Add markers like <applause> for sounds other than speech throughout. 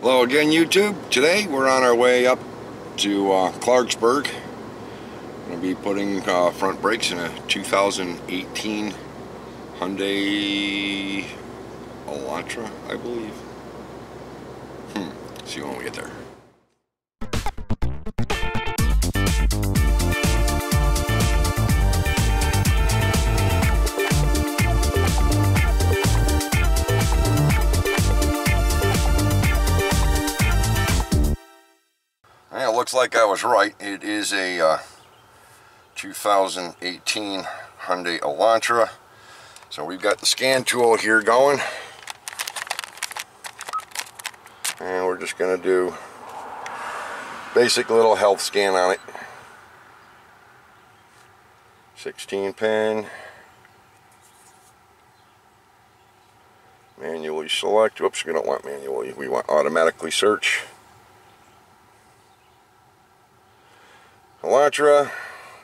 Hello again YouTube. Today we're on our way up to uh, Clarksburg. Going to be putting uh, front brakes in a 2018 Hyundai Elantra, I believe. Hmm. See you when we get there. Looks like I was right. It is a uh, 2018 Hyundai Elantra. So we've got the scan tool here going. And we're just going to do basic little health scan on it. 16 pin. Manually select. Oops, we don't want manually. We want automatically search. Elantra,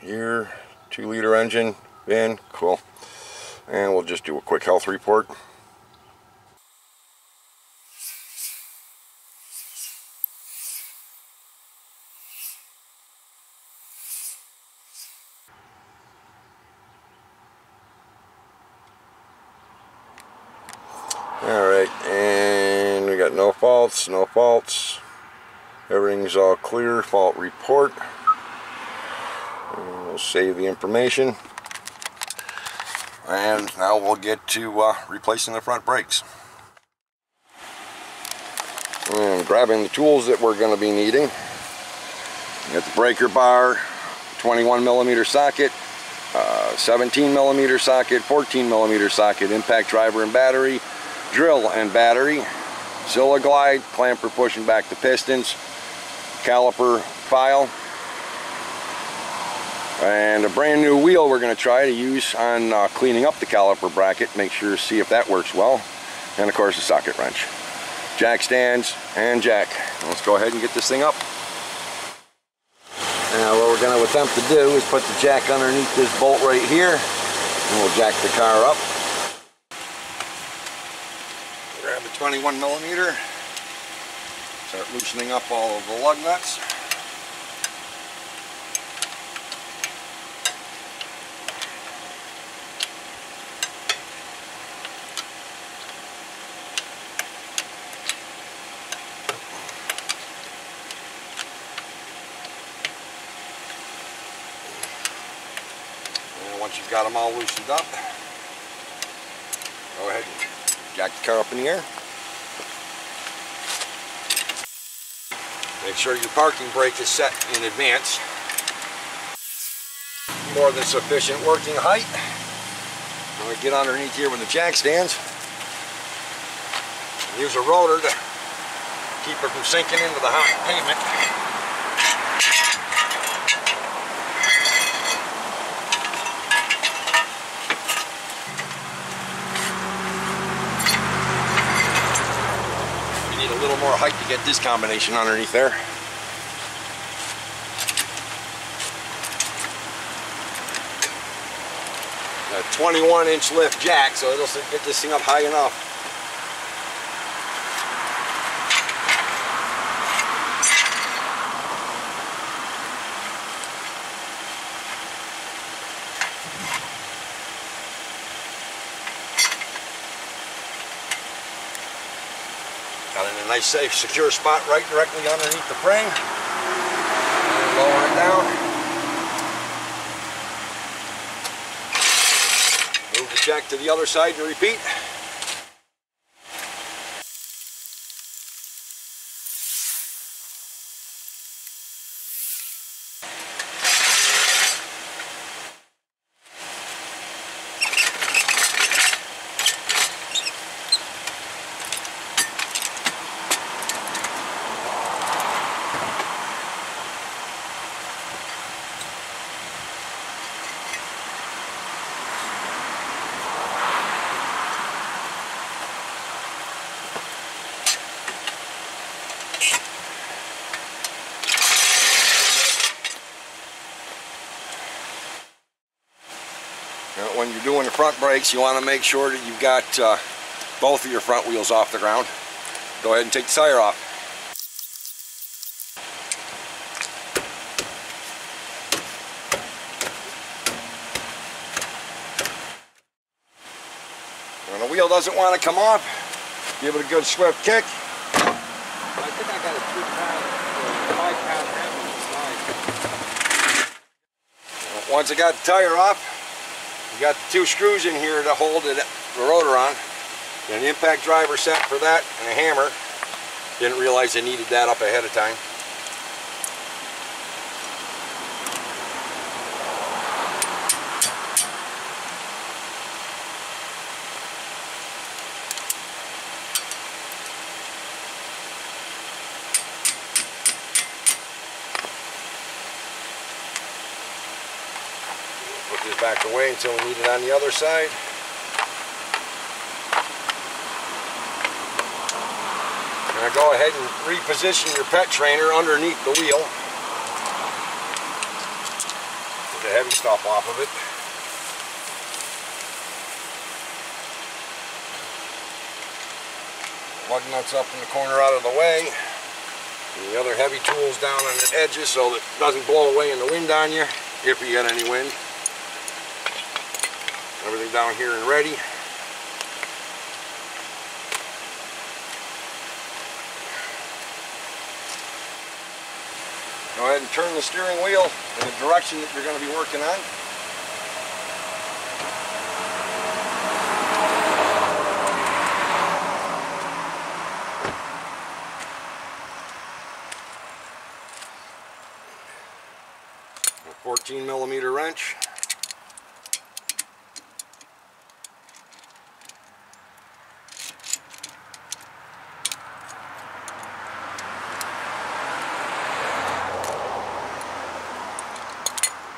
year, 2 liter engine, VIN, cool. And we'll just do a quick health report. Alright, and we got no faults, no faults. Everything's all clear, fault report. We'll save the information. And now we'll get to uh, replacing the front brakes. And grabbing the tools that we're going to be needing. Got the breaker bar, 21 millimeter socket, uh, 17 millimeter socket, 14 millimeter socket, impact driver and battery, drill and battery, Sil-Glyde, clamp for pushing back the pistons, caliper file, and a brand new wheel we're going to try to use on uh, cleaning up the caliper bracket, make sure to see if that works well, and of course a socket wrench. Jack stands and jack. Let's go ahead and get this thing up. Now what we're going to attempt to do is put the jack underneath this bolt right here, and we'll jack the car up. Grab the 21 millimeter, start loosening up all of the lug nuts. And once you've got them all loosened up, go ahead and jack the car up in the air. Make sure your parking brake is set in advance. More than sufficient working height. Get underneath here with the jack stands. Use a rotor to keep it from sinking into the hot pavement. You need a little more height to get this combination underneath there. A 21 inch lift jack, so it'll get this thing up high enough. Nice, safe, secure spot right directly underneath the frame. Lower it down. Move the jack to the other side and repeat. front brakes, you want to make sure that you've got uh, both of your front wheels off the ground. Go ahead and take the tire off. When the wheel doesn't want to come off, give it a good swift kick. I think I got a two pound five pound hammer slide. Once I got the tire off, you got two screws in here to hold it, the rotor on. An impact driver set for that and a hammer. Didn't realize I needed that up ahead of time. Away until we need it on the other side. Now go ahead and reposition your pet trainer underneath the wheel. Get the heavy stuff off of it. Lug nuts up in the corner out of the way. And the other heavy tools down on the edges so that it doesn't blow away in the wind on you, if you get any wind. Down here and ready. Go ahead and turn the steering wheel in the direction that you're going to be working on. A 14 millimeter wrench.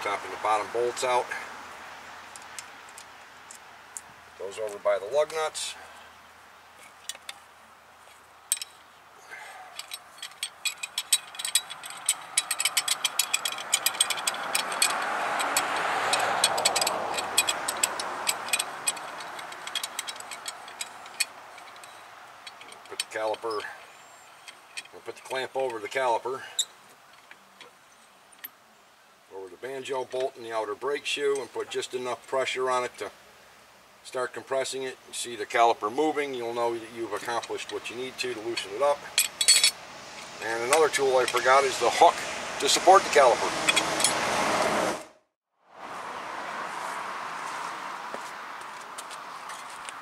top and the bottom bolts out. Goes over by the lug nuts. Put the caliper, put the clamp over the caliper over the banjo bolt in the outer brake shoe and put just enough pressure on it to start compressing it. You see the caliper moving, you'll know that you've accomplished what you need to to loosen it up. And another tool I forgot is the hook to support the caliper.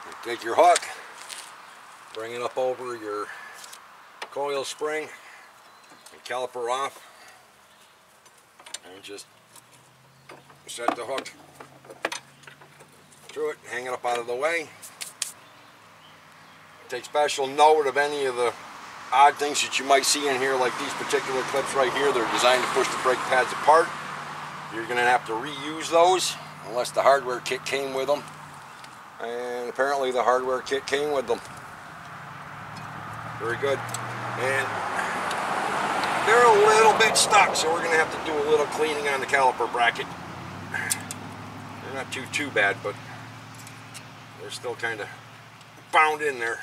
You take your hook, bring it up over your coil spring and caliper off and just set the hook through it, hang it up out of the way. Take special note of any of the odd things that you might see in here, like these particular clips right here. They're designed to push the brake pads apart. You're going to have to reuse those unless the hardware kit came with them. And apparently the hardware kit came with them. Very good. And they're a little bit stuck, so we're going to have to do a little cleaning on the caliper bracket. They're not too, too bad, but they're still kind of bound in there.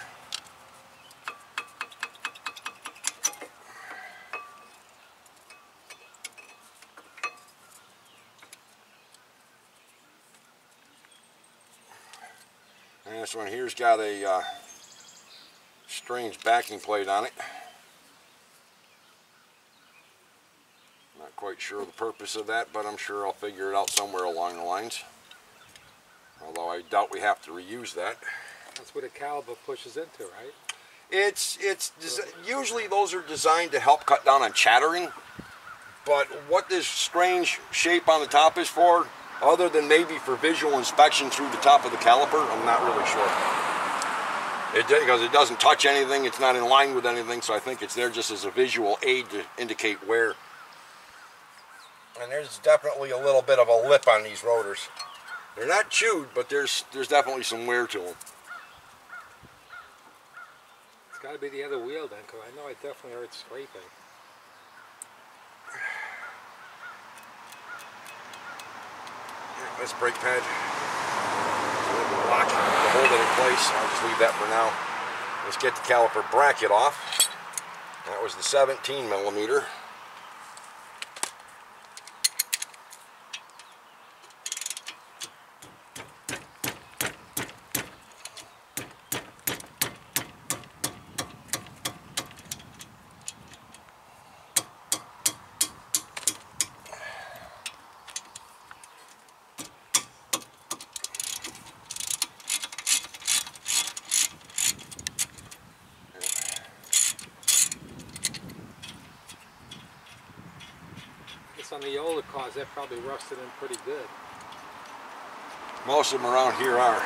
And this one here's got a uh, strange backing plate on it. Quite sure of the purpose of that, but I'm sure I'll figure it out somewhere along the lines. Although I doubt we have to reuse that. That's what a caliper pushes into, right? It's it's usually those are designed to help cut down on chattering, but what this strange shape on the top is for, other than maybe for visual inspection through the top of the caliper, I'm not really sure. It because it doesn't touch anything, it's not in line with anything, so I think it's there just as a visual aid to indicate where. And there's definitely a little bit of a lip on these rotors. They're not chewed, but there's there's definitely some wear to them. It's got to be the other wheel then, because I know I definitely heard scraping. This brake pad, lock to hold it in place. I'll just leave that for now. Let's get the caliper bracket off. That was the 17 millimeter. on the older they're rusted in pretty good. Most of them around here are.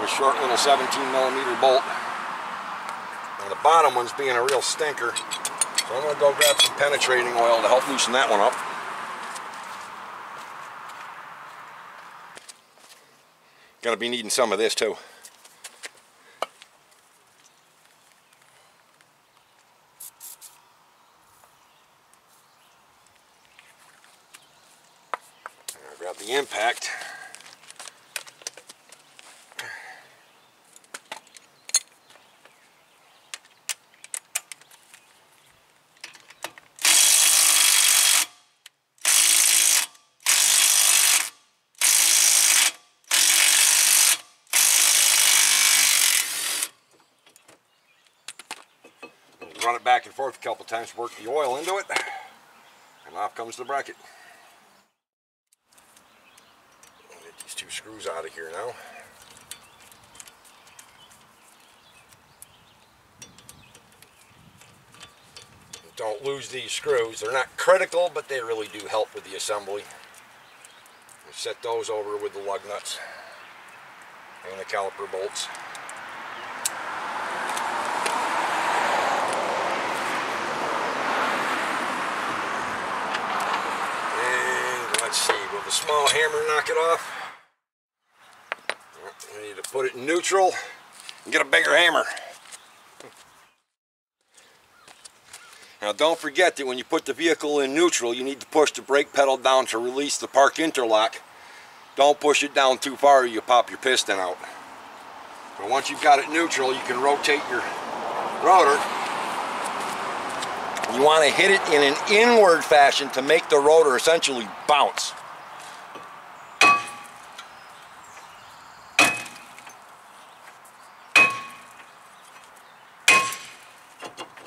A short little 17 millimeter bolt. And the bottom one's being a real stinker. So I'm gonna go grab some penetrating oil to help loosen that one up. Gonna be needing some of this too. I'll the impact. Run it back and forth a couple times, work the oil into it, and off comes the bracket. Get these two screws out of here now. Don't lose these screws. They're not critical, but they really do help with the assembly. We set those over with the lug nuts and the caliper bolts. Let's see, will the small hammer knock it off? I need and get a bigger hammer. Now don't forget that when you put the vehicle in neutral, you need to push the brake pedal down to release the park interlock. Don't push it down too far or you pop your piston out. But once you've got it neutral, you can rotate your rotor. You want to hit it in an inward fashion to make the rotor essentially bounce.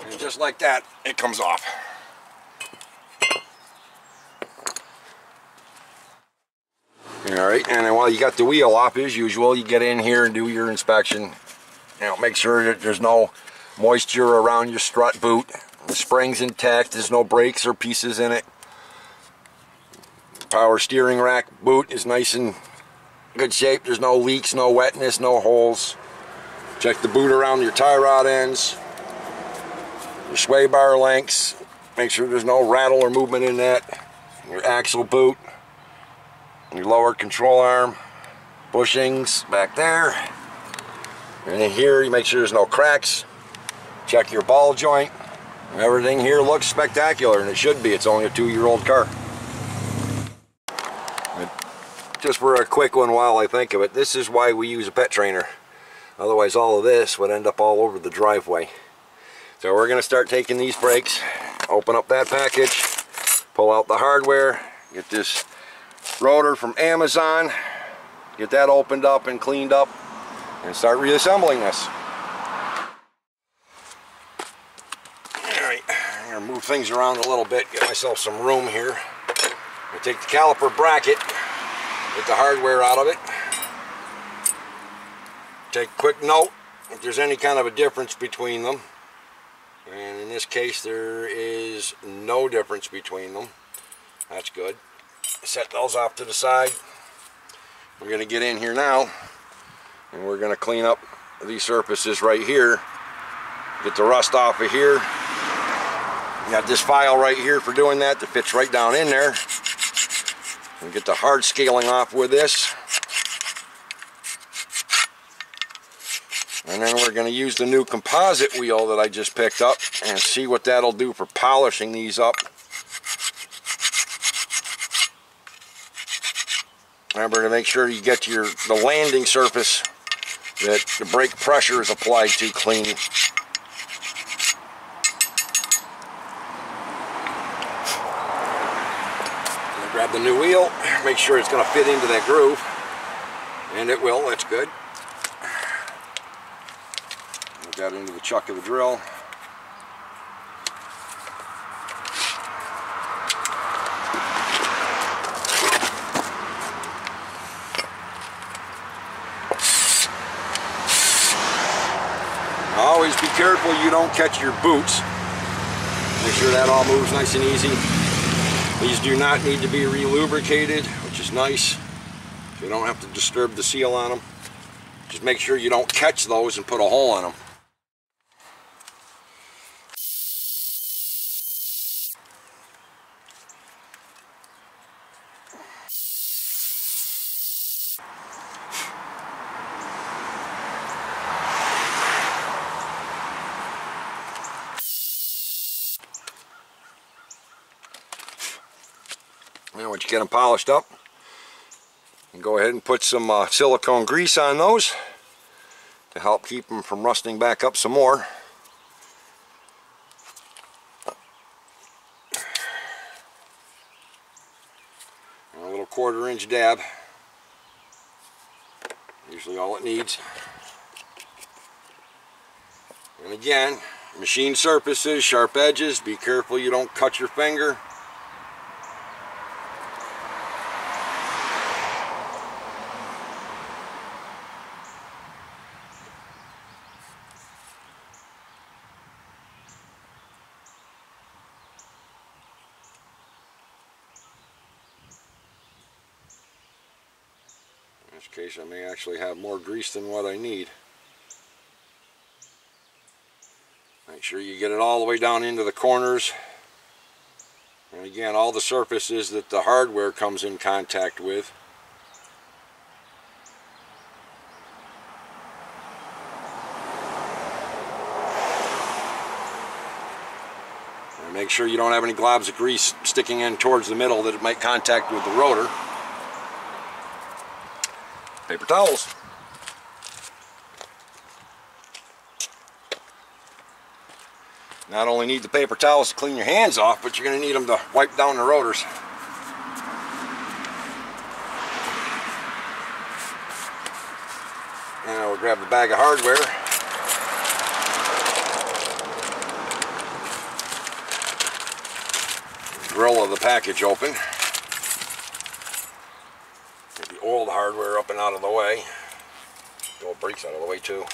And just like that, it comes off. All right, and while you got the wheel off, as usual, you get in here and do your inspection. You know, make sure that there's no moisture around your strut boot. The spring's intact, there's no breaks or pieces in it. Power steering rack boot is nice and good shape. There's no leaks, no wetness, no holes. Check the boot around your tie rod ends your sway bar links. Make sure there's no rattle or movement in that. Your axle boot, your lower control arm, bushings back there. And in here, you make sure there's no cracks. Check your ball joint. Everything here looks spectacular, and it should be. It's only a two-year-old car. Just for a quick one while I think of it, this is why we use a pet trainer. Otherwise, all of this would end up all over the driveway. So we're going to start taking these brakes, open up that package, pull out the hardware, get this rotor from Amazon, get that opened up and cleaned up, and start reassembling this. Alright, I'm going to move things around a little bit, get myself some room here. I take the caliper bracket, get the hardware out of it. Take quick note if there's any kind of a difference between them and in this case there is no difference between them. That's good. Set those off to the side. We're going to get in here now and we're going to clean up these surfaces right here. Get the rust off of here. You got this file right here for doing that that fits right down in there. And get the hard scaling off with this And then we're going to use the new composite wheel that I just picked up and see what that'll do for polishing these up. Remember to make sure you get your the landing surface that the brake pressure is applied to clean. Grab the new wheel, make sure it's going to fit into that groove. And it will, that's good. Put that into the chuck of the drill. Always be careful you don't catch your boots. Make sure that all moves nice and easy. These do not need to be re-lubricated, which is nice. You don't have to disturb the seal on them. Just make sure you don't catch those and put a hole in them. Now once you get them polished up, go ahead and put some uh, silicone grease on those to help keep them from rusting back up some more. And a little quarter inch dab, usually all it needs. And again, machine surfaces, sharp edges, be careful you don't cut your finger. I may actually have more grease than what I need. Make sure you get it all the way down into the corners. And again, all the surfaces that the hardware comes in contact with. And make sure you don't have any globs of grease sticking in towards the middle that it might contact with the rotor. Paper towels. Not only need the paper towels to clean your hands off, but you're going to need them to wipe down the rotors. Now we'll grab the bag of hardware. Roll of the package open. Old hardware up and out of the way. The old brakes out of the way too.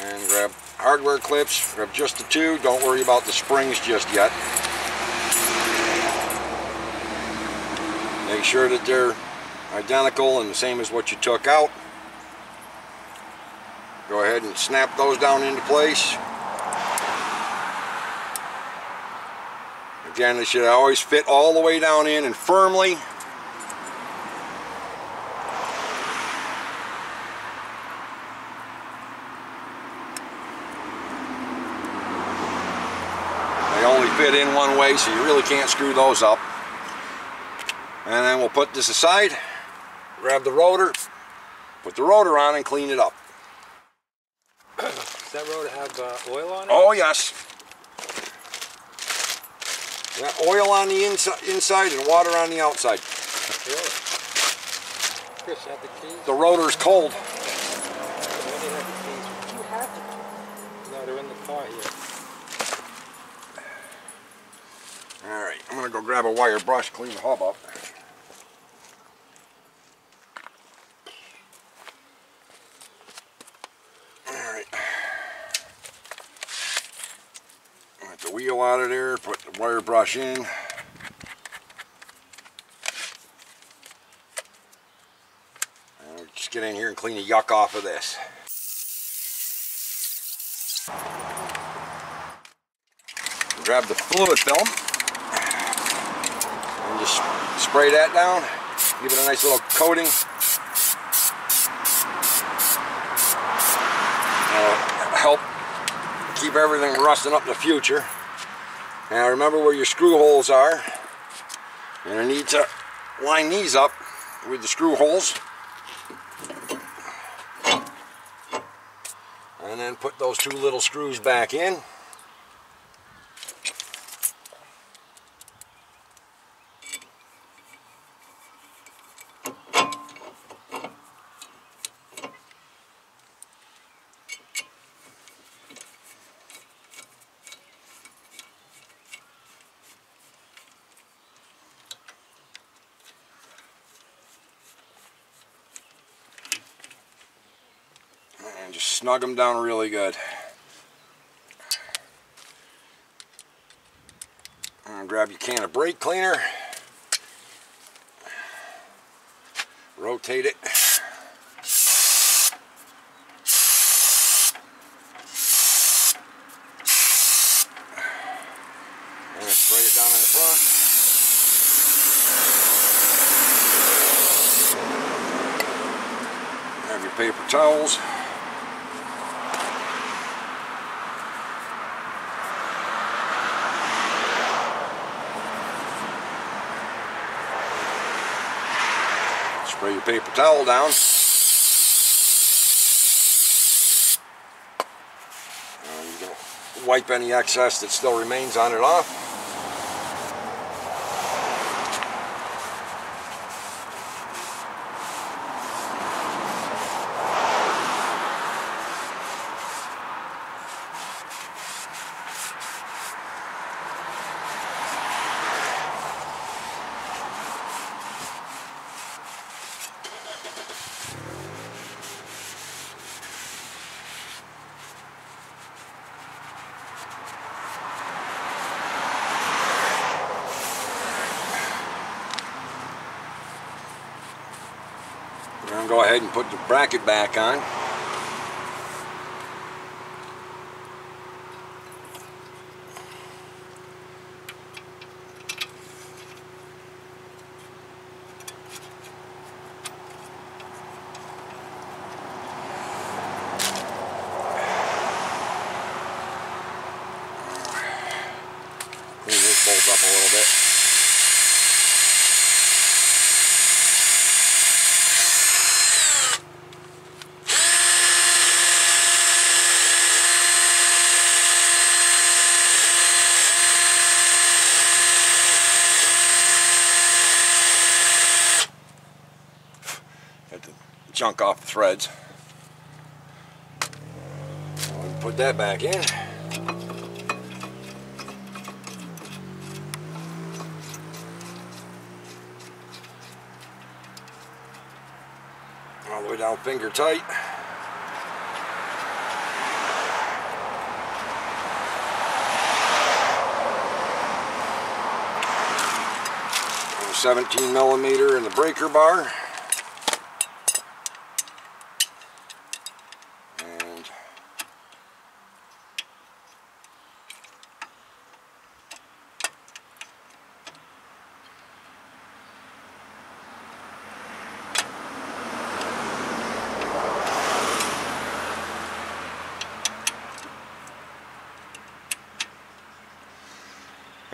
And grab hardware clips, grab just the two, don't worry about the springs just yet. Make sure that they're identical and the same as what you took out. Go ahead and snap those down into place. Again, they should always fit all the way down in and firmly. They only fit in one way, so you really can't screw those up. And then we'll put this aside, grab the rotor, put the rotor on and clean it up. Does that rotor have uh, oil on it? Oh yes. Got oil on the inside, inside and water on the outside. Really? Chris, you have the keys? The rotor's cold. When do you have the keys? You have the keys. No, they're in the car here. All right, I'm gonna go grab a wire brush, clean the hub up. All right. Get the wheel out of there, put the wire brush in. And just get in here and clean the yuck off of this. Grab the fluid film just spray that down. Give it a nice little coating. That'll help keep everything rusting up in the future. Now remember where your screw holes are. And I need to line these up with the screw holes. And then put those two little screws back in. and just snug them down really good. Grab your can of brake cleaner. Rotate it. And spray it down in the front. Have your paper towels. Paper towel down. Wipe any excess that still remains on it off. Now go ahead and put the bracket back on. Clean this bolt up a little bit. Got the junk off the threads. Put that back in. All the way down finger tight. 17 millimeter in the breaker bar.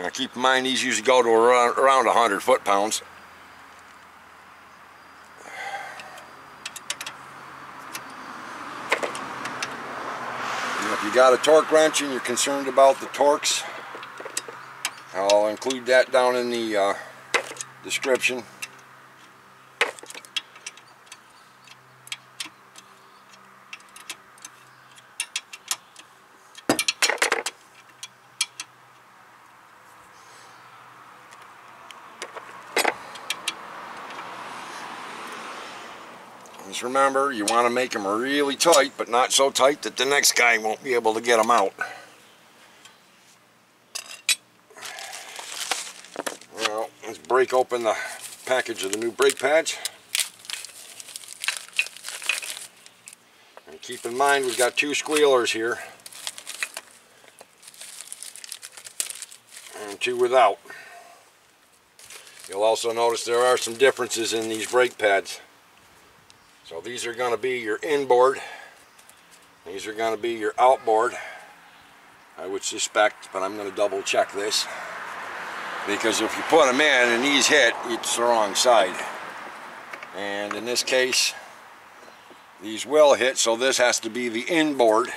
And Now keep in mind these usually go to around, around 100 foot-pounds. If you got a torque wrench and you're concerned about the torques, I'll include that down in the uh, description. Remember, you want to make them really tight, but not so tight that the next guy won't be able to get them out. Well, let's break open the package of the new brake pads. And keep in mind, we've got two squealers here. And two without. You'll also notice there are some differences in these brake pads. So these are going to be your inboard. These are going to be your outboard. I would suspect, but I'm going to double check this. Because if you put them in and these hit, it's the wrong side. And in this case, these will hit, so this has to be the inboard.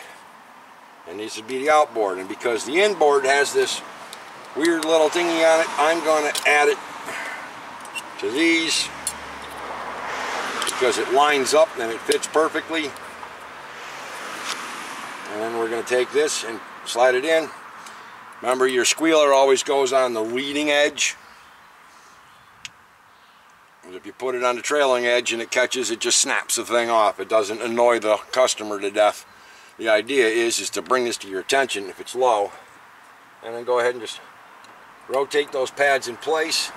And these would be the outboard. And because the inboard has this weird little thingy on it, I'm going to add it to these because it lines up and it fits perfectly. And then we're going to take this and slide it in. Remember your squealer always goes on the leading edge. And if you put it on the trailing edge and it catches, it just snaps the thing off. It doesn't annoy the customer to death. The idea is, is to bring this to your attention if it's low. And then go ahead and just rotate those pads in place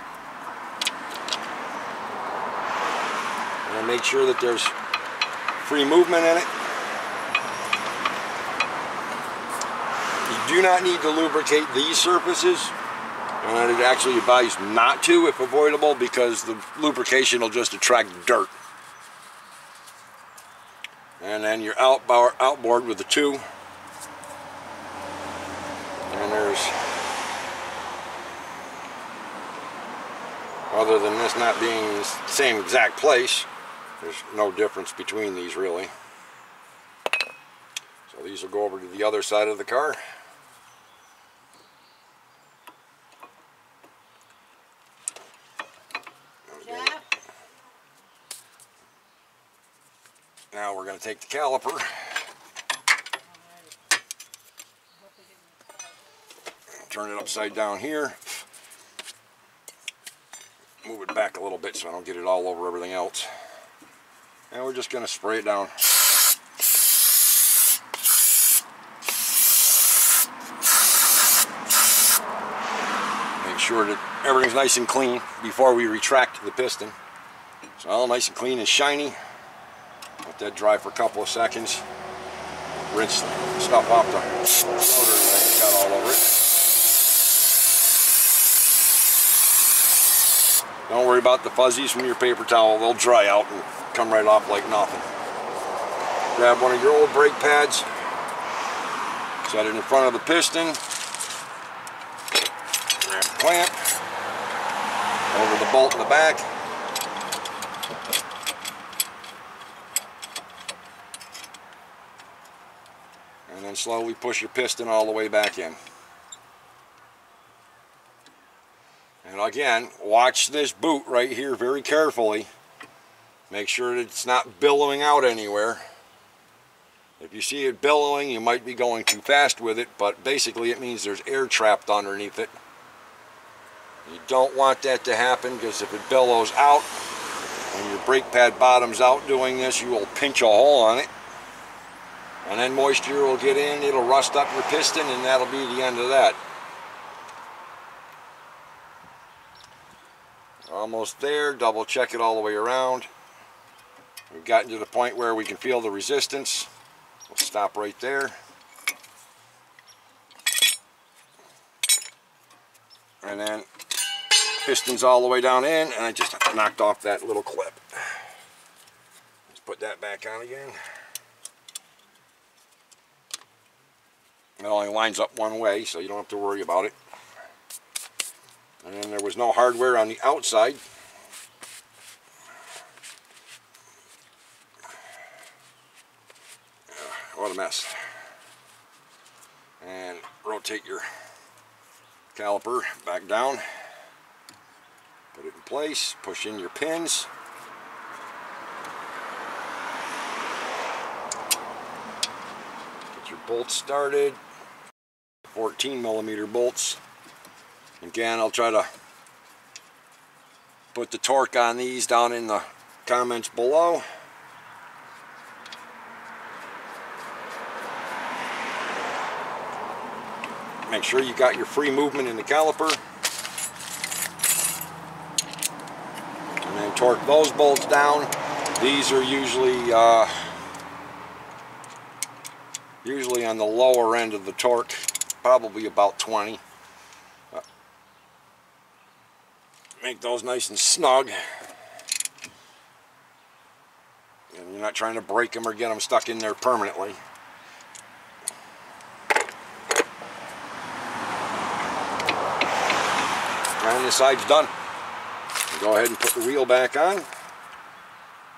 make sure that there's free movement in it. You do not need to lubricate these surfaces and I'd actually advise not to if avoidable because the lubrication will just attract dirt. And then your outboard, outboard with the two. And there's, other than this not being the same exact place, there's no difference between these really. So these will go over to the other side of the car. Now we're going to take the caliper. Turn it upside down here. Move it back a little bit so I don't get it all over everything else. And we're just going to spray it down. Make sure that everything's nice and clean before we retract the piston. So all nice and clean and shiny. Let that dry for a couple of seconds. Rinse the stuff off the it's got all over it. Don't worry about the fuzzies from your paper towel. They'll dry out come right off like nothing. Grab one of your old brake pads. Set it in front of the piston. Grab the clamp. Over the bolt in the back. and then slowly push your piston all the way back in. And again, watch this boot right here very carefully. Make sure it's not billowing out anywhere. If you see it billowing, you might be going too fast with it, but basically it means there's air trapped underneath it. You don't want that to happen because if it billows out and your brake pad bottoms out doing this, you will pinch a hole on it and then moisture will get in, it'll rust up your piston, and that'll be the end of that. Almost there, double check it all the way around. We've gotten to the point where we can feel the resistance. We'll stop right there. And then pistons all the way down in, and I just knocked off that little clip. Let's put that back on again. It only lines up one way, so you don't have to worry about it. And then there was no hardware on the outside. What a mess. And rotate your caliper back down. Put it in place, push in your pins. Get your bolts started. 14 millimeter bolts. Again, I'll try to put the torque on these down in the comments below. Make sure you got your free movement in the caliper. And then torque those bolts down. These are usually uh, usually on the lower end of the torque probably about 20. Uh, make those nice and snug. And you're not trying to break them or get them stuck in there permanently. And this side's done. Go ahead and put the wheel back on.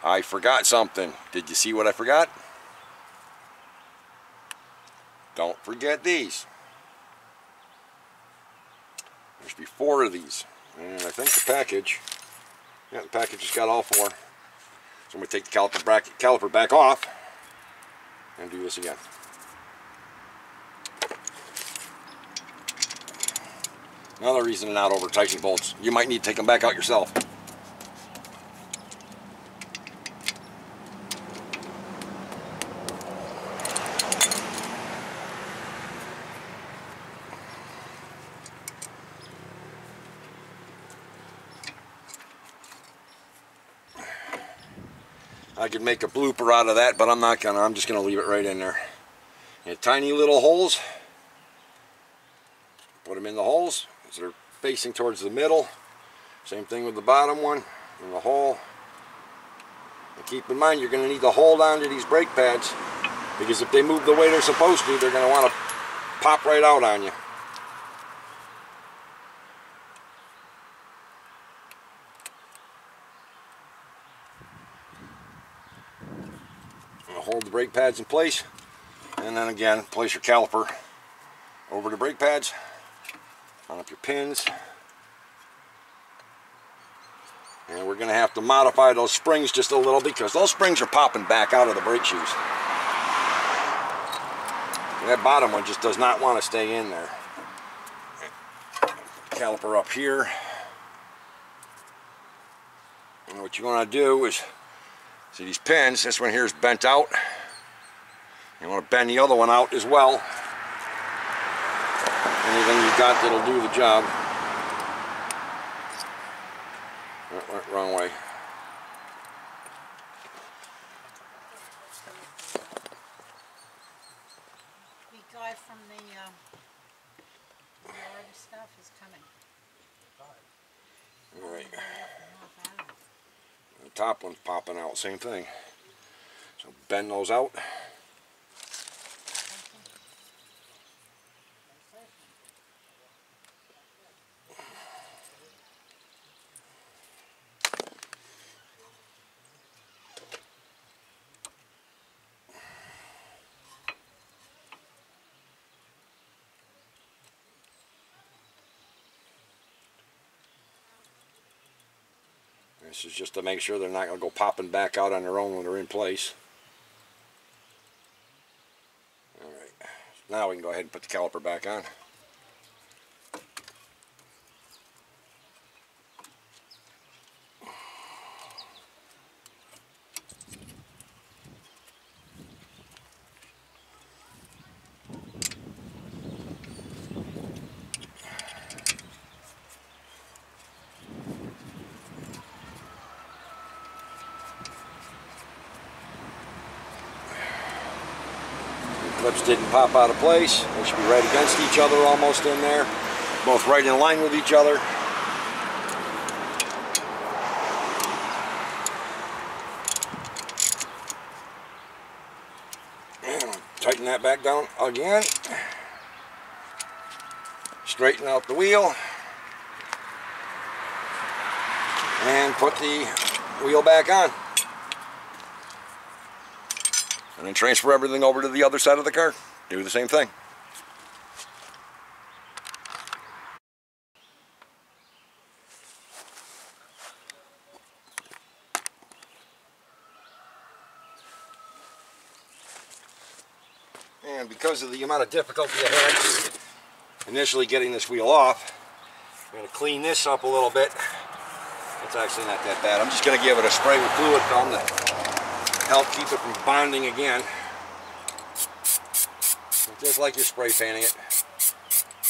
I forgot something. Did you see what I forgot? Don't forget these. There should be four of these. And I think the package, yeah, the package has got all four. So I'm going to take the caliper back, caliper back off and do this again. Another reason to not over-tighten bolts. You might need to take them back out yourself. I could make a blooper out of that, but I'm not gonna. I'm just gonna leave it right in there. Tiny little holes. Put them in the holes as they're facing towards the middle. Same thing with the bottom one in the hole. And keep in mind, you're going to need to hold on to these brake pads because if they move the way they're supposed to, they're going to want to pop right out on you. hold the brake pads in place and then again place your caliper over the brake pads on up your pins and we're going to have to modify those springs just a little because those springs are popping back out of the brake shoes that bottom one just does not want to stay in there caliper up here and what you want to do is See these pins, this one here is bent out. You want to bend the other one out as well. Anything you got that'll do the job. That went wrong way. The guy from the, um, yard stuff is coming. All right. The top one's popping out, same thing. So bend those out. This is just to make sure they're not going to go popping back out on their own when they're in place. Alright, now we can go ahead and put the caliper back on. Clips didn't pop out of place. They should be right against each other almost in there. Both right in line with each other. And tighten that back down again. Straighten out the wheel. And put the wheel back on. And then transfer everything over to the other side of the car. Do the same thing. And because of the amount of difficulty I had initially getting this wheel off, I'm going to clean this up a little bit. It's actually not that bad. I'm just going to give it a spray with fluid film to help keep it from bonding again. Just like you're spray painting it.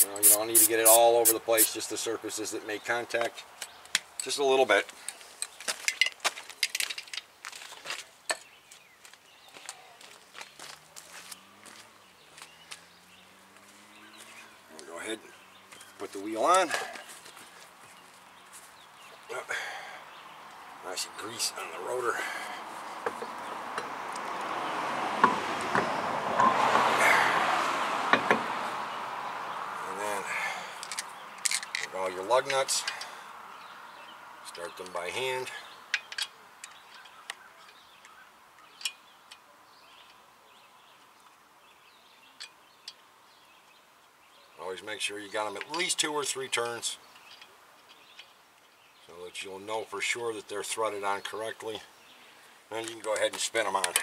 You know, you don't need to get it all over the place, just the surfaces that make contact. Just a little bit. Go ahead and put the wheel on. Nice grease on the rotor. And then take all your lug nuts, start them by hand. Always make sure you got them at least two or three turns so that you'll know for sure that they're threaded on correctly. Then you can go ahead and spin them on.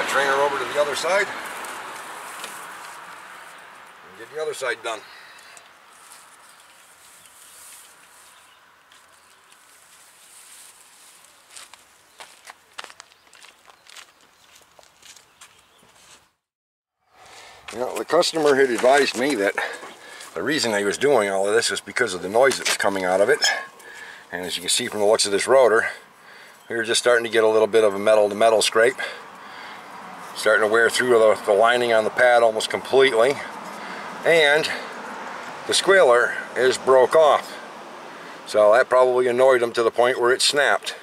Pet trainer over to the other side. And get the other side done. Know, the customer had advised me that the reason he was doing all of this was because of the noise that was coming out of it. And as you can see from the looks of this rotor, we were just starting to get a little bit of a metal to metal scrape. Starting to wear through the, the lining on the pad almost completely. And the squealer is broke off. So that probably annoyed him to the point where it snapped.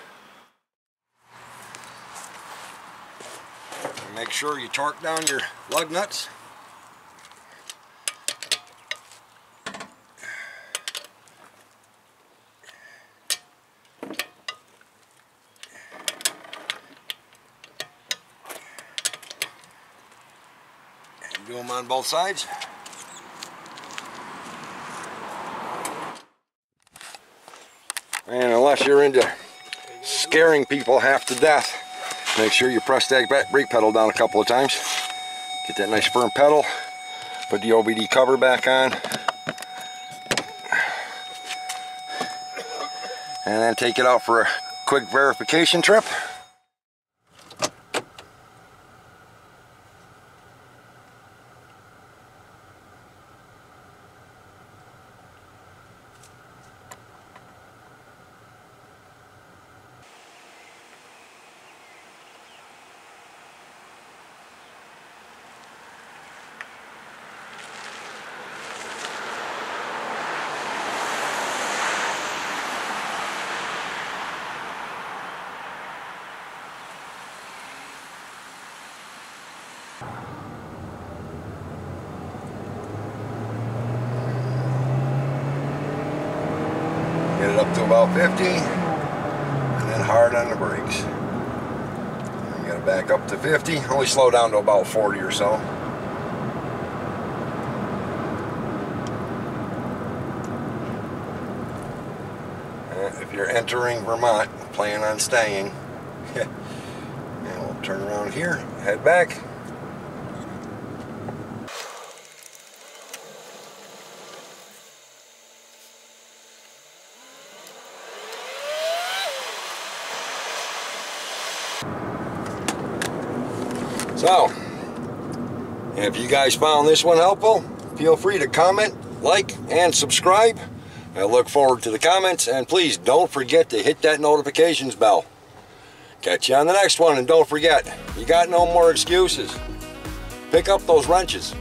Make sure you torque down your lug nuts. Do them on both sides. And unless you're into scaring people half to death, make sure you press that brake pedal down a couple of times. Get that nice firm pedal. Put the OBD cover back on. And then take it out for a quick verification trip. Get it up to about 50 and then hard on the brakes. You gotta back up to 50, only slow down to about 40 or so. Uh, If you're entering Vermont, plan on staying. <laughs> and we'll turn around here, head back. So, if you guys found this one helpful, feel free to comment, like, and subscribe. I look forward to the comments, and please don't forget to hit that notifications bell. Catch you on the next one, and don't forget, you got no more excuses. Pick up those wrenches.